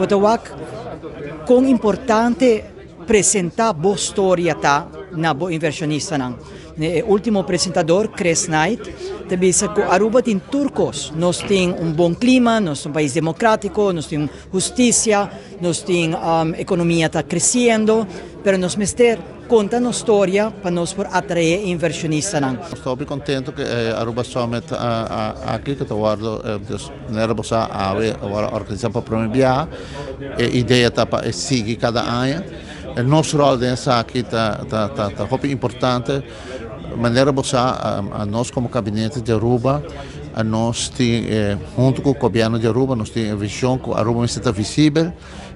Botawak, kung importante apresentar boa história tá na boa inversionista não. Último apresentador, Chris Knight, disse que Aruba tem turcos. Nós temos um bom clima, somos um país democrático, nós temos justiça, nós temos um, economia está crescendo, mas nós temos conta uma história para nós por atrair inversionistas. Estou bem contente que eh, Aruba Summit aqui que estou guardo na Aruba sa ave organizar para a primeira a ideia está para seguir cada ano o nosso rol dentro aqui está tá, tá, tá, tá importante. maneira bossa a, a nós como gabinete de a nós tem, eh, junto com o governo de Aruba, nós temos a visão que Aruba está visível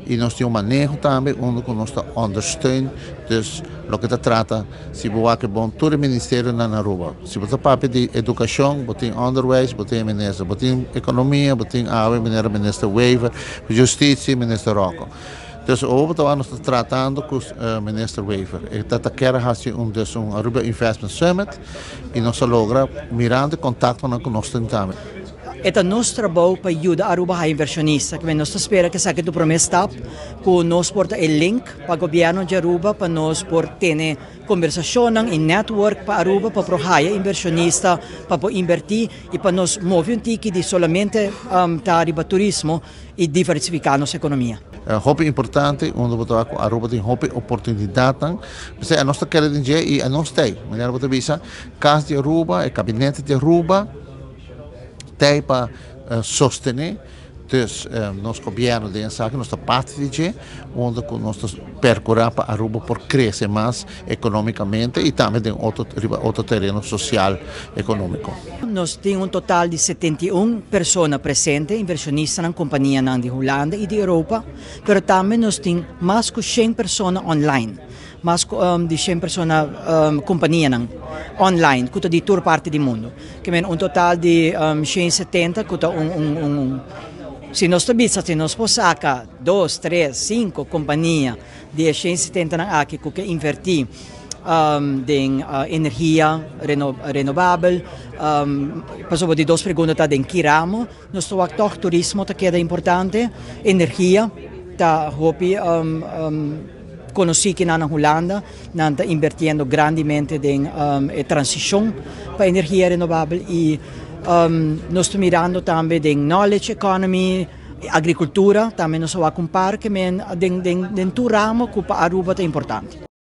e nós temos um manejo também onde nós understeunen dus o que trata se boa que bom todo o ministério na Aruba. Se você papo de educação você tem underways você tem ministro você tem economia você tem água ministro waiver justiça ministro Rocco Dus overal nós estamos tratando com o uh, ministro Weaver. Está quer fazer um, dus um Aruba Investment Summit e nós logra mirando contato com nós e të në shtrëbohu për ju dhe aruba ha inversionista, këve në che spera kësa këtu përmes tap, ku në sport e link pa gobierno gjeruba për në sport tene conversacionan in network pa Aruba per prohaia inversionista per invertire e per noi muovere un tiki di solamente um, tariba turismo e diversificare eh, la nostra economia. Uh, hopi importante, onde botar com Aruba tem hopi opportunità, tan, è il nostro querida e a nossa tem, melhor botar visa, casa de Aruba, e gabinete de Aruba, tem para uh, sostener Dus uh, nosso governo de ensake, nossa parte de onde nós percorrer para Aruba por crescer mais economicamente e também tem outro, outro terreno social econômico. Nós temos um total de 71 pessoas presentes, inversionistas na companhia de Holanda e de Europa, mas também nós temos mais de 100 pessoas online. maar um, die 100 personen um, compagnieën online, kuta di tour parte di mundo. Che men un totale di um, 170, kuta un, un, un se nós tabitsa se nós posaka 2, 3, 5 compagnie di 170 che aqui que um, den uh, energia reno, renovável. Um, passou de duas perguntas tá, de ramo. Nosso actor turismo tá, que é importante. Energia, tá, hopi, um, um, conocí che in Holanda está invirtiendo grandemente in um, eh, transición para energía renovable y um, nos está mirando anche in knowledge economy, agricultura, también nos va a comparar que en, en, en, ramo ocupa Aruba importante.